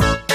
ます